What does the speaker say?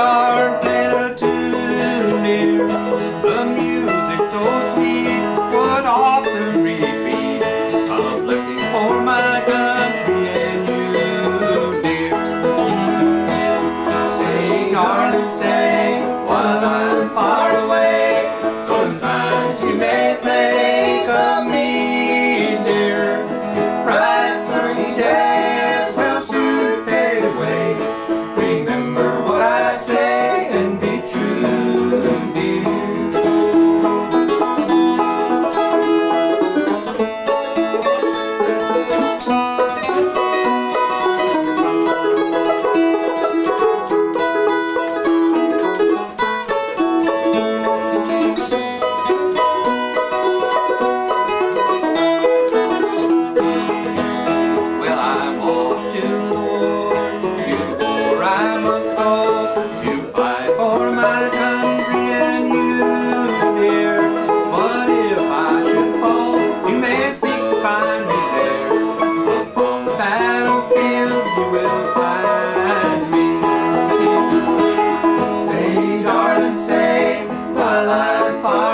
carpet. I'm far.